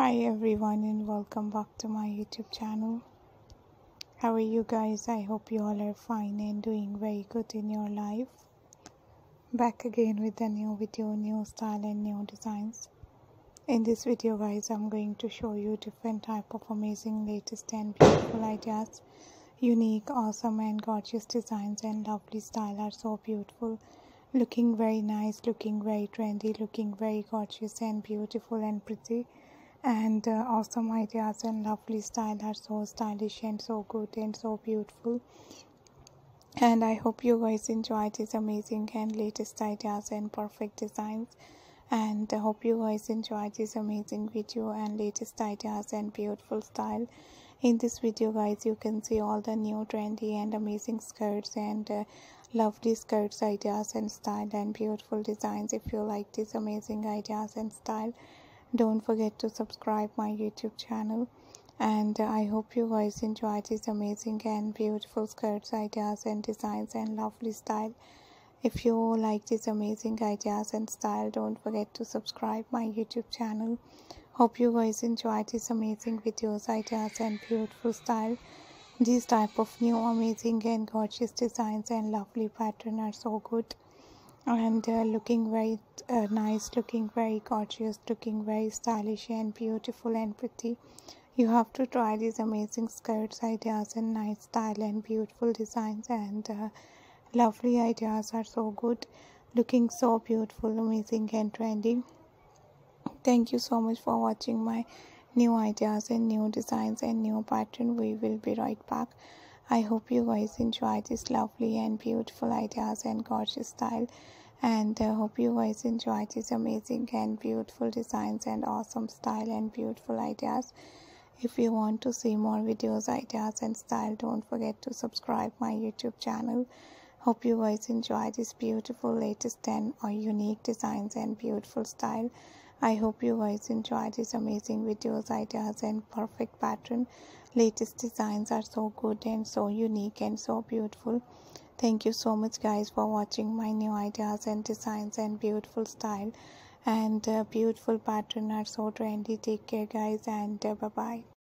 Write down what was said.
hi everyone and welcome back to my youtube channel. How are you guys? I hope you all are fine and doing very good in your life. Back again with a new video new style and new designs. In this video guys i'm going to show you different type of amazing latest and beautiful ideas. Unique awesome and gorgeous designs and lovely style are so beautiful. Looking very nice looking very trendy looking very gorgeous and beautiful and pretty and uh, awesome ideas and lovely style are so stylish and so good and so beautiful. And i hope you guys enjoy these amazing and latest ideas and perfect designs. And I hope you guys enjoy this amazing video and latest ideas and beautiful style. In this video guys you can see all the new trendy and amazing skirts and uh, lovely skirts ideas and style and beautiful designs if you like these amazing ideas and style don't forget to subscribe my youtube channel. And uh, i hope you guys enjoy these amazing and beautiful skirts ideas and designs and lovely style. If you like these amazing ideas and style don't forget to subscribe my youtube channel. Hope you guys enjoy these amazing videos ideas and beautiful style. These type of new amazing and gorgeous designs and lovely pattern are so good and looking very uh, nice looking very gorgeous looking very stylish and beautiful and pretty. You have to try these amazing skirts ideas and nice style and beautiful designs and uh, lovely ideas are so good. Looking so beautiful amazing and trendy. Thank you so much for watching my new ideas and new designs and new pattern. We will be right back i hope you guys enjoy this lovely and beautiful ideas and gorgeous style. And uh, hope you guys enjoy these amazing and beautiful designs and awesome style and beautiful ideas. If you want to see more videos ideas and style don't forget to subscribe my youtube channel. Hope you guys enjoy this beautiful latest and or unique designs and beautiful style I hope you guys enjoy these amazing videos, ideas and perfect pattern. Latest designs are so good and so unique and so beautiful. Thank you so much guys for watching my new ideas and designs and beautiful style and uh, beautiful pattern are so trendy. Take care guys and uh, bye bye.